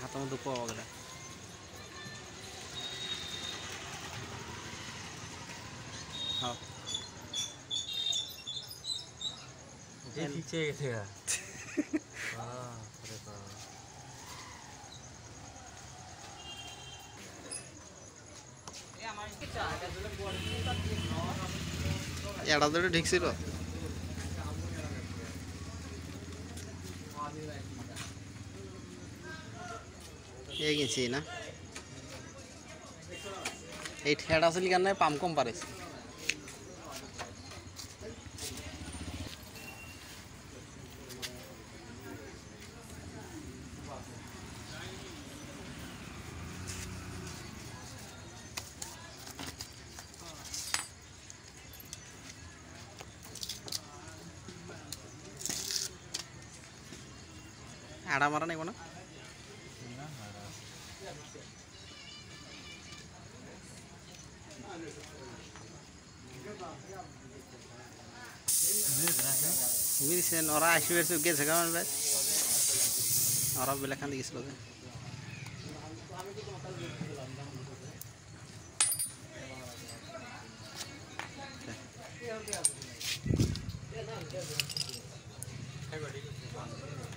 হাতম দুপ গলে হ্যাঁ ये पीछे थे हाँ अरे बाप এড়া ধরে ঢিকছিল এই গেছি না। এই ঠেড়া আসলে কেন পাম কম পারেছে। আড়া মারা নেব না Bisa nora asyik suka sekarang bet. Orang belakang lagi slogan. Hey, buddy.